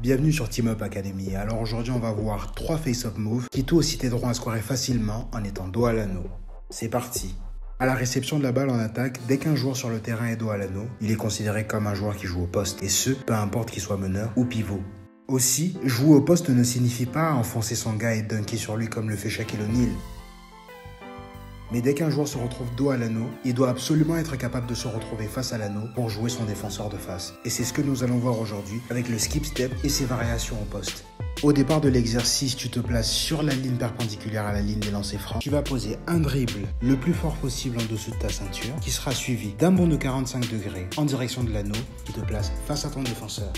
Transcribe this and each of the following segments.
Bienvenue sur Team Up Academy. Alors aujourd'hui, on va voir trois face-up moves qui tout aussi t'aideront à scorer facilement en étant dos à l'anneau. C'est parti. À la réception de la balle en attaque, dès qu'un joueur sur le terrain est dos à l'anneau, il est considéré comme un joueur qui joue au poste, et ce, peu importe qu'il soit meneur ou pivot. Aussi, jouer au poste ne signifie pas enfoncer son gars et dunker sur lui comme le fait Shaquille O'Neal. Mais dès qu'un joueur se retrouve dos à l'anneau, il doit absolument être capable de se retrouver face à l'anneau pour jouer son défenseur de face. Et c'est ce que nous allons voir aujourd'hui avec le skip step et ses variations au poste. Au départ de l'exercice, tu te places sur la ligne perpendiculaire à la ligne des lancers francs. Tu vas poser un dribble le plus fort possible en dessous de ta ceinture, qui sera suivi d'un bond de 45 degrés en direction de l'anneau, qui te place face à ton défenseur.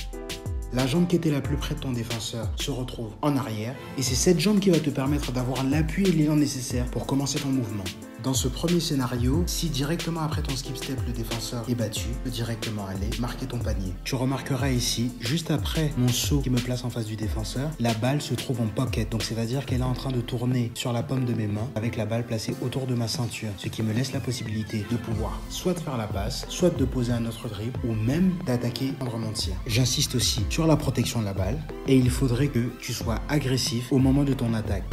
La jambe qui était la plus près de ton défenseur se retrouve en arrière et c'est cette jambe qui va te permettre d'avoir l'appui et l'élan nécessaire pour commencer ton mouvement. Dans ce premier scénario, si directement après ton skip step le défenseur est battu, tu peux directement aller marquer ton panier. Tu remarqueras ici, juste après mon saut qui me place en face du défenseur, la balle se trouve en pocket. Donc c'est à dire qu'elle est en train de tourner sur la paume de mes mains avec la balle placée autour de ma ceinture. Ce qui me laisse la possibilité de pouvoir soit faire la passe, soit de poser un autre dribble ou même d'attaquer en mon tir. J'insiste aussi sur la protection de la balle et il faudrait que tu sois agressif au moment de ton attaque.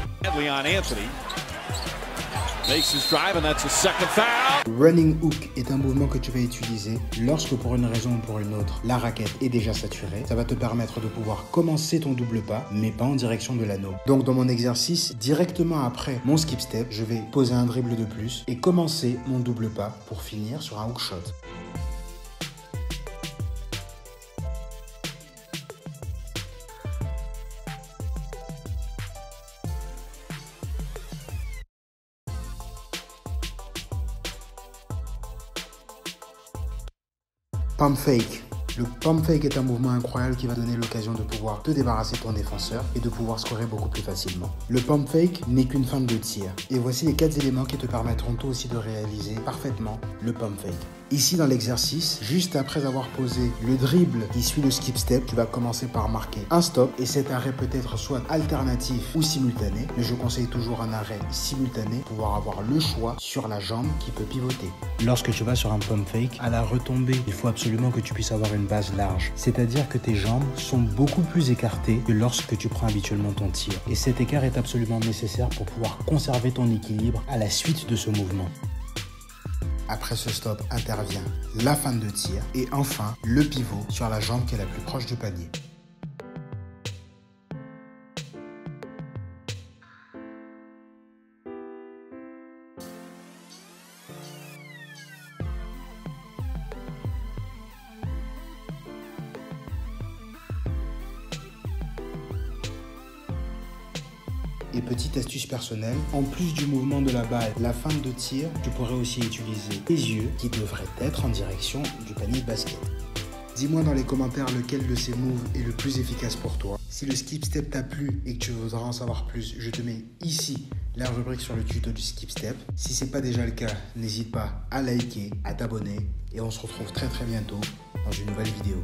Running hook est un mouvement que tu vas utiliser lorsque pour une raison ou pour une autre, la raquette est déjà saturée. Ça va te permettre de pouvoir commencer ton double pas, mais pas en direction de l'anneau. Donc dans mon exercice, directement après mon skip step, je vais poser un dribble de plus et commencer mon double pas pour finir sur un hook shot. Pump fake. Le pump fake est un mouvement incroyable qui va donner l'occasion de pouvoir te débarrasser ton défenseur et de pouvoir scorer beaucoup plus facilement. Le pump fake n'est qu'une fin de tir. Et voici les quatre éléments qui te permettront toi aussi de réaliser parfaitement le pump fake. Ici dans l'exercice, juste après avoir posé le dribble qui suit le skip step, tu vas commencer par marquer un stop et cet arrêt peut être soit alternatif ou simultané, mais je conseille toujours un arrêt simultané pour pouvoir avoir le choix sur la jambe qui peut pivoter. Lorsque tu vas sur un pump fake, à la retombée, il faut absolument que tu puisses avoir une base large, c'est-à-dire que tes jambes sont beaucoup plus écartées que lorsque tu prends habituellement ton tir. Et cet écart est absolument nécessaire pour pouvoir conserver ton équilibre à la suite de ce mouvement. Après ce stop intervient la fin de tir et enfin le pivot sur la jambe qui est la plus proche du panier. Et petite astuce personnelle, en plus du mouvement de la balle, la fin de tir, tu pourrais aussi utiliser tes yeux qui devraient être en direction du panier de basket. Dis-moi dans les commentaires lequel de ces moves est le plus efficace pour toi. Si le skip step t'a plu et que tu voudras en savoir plus, je te mets ici la rubrique sur le tuto du skip step. Si ce n'est pas déjà le cas, n'hésite pas à liker, à t'abonner et on se retrouve très très bientôt dans une nouvelle vidéo.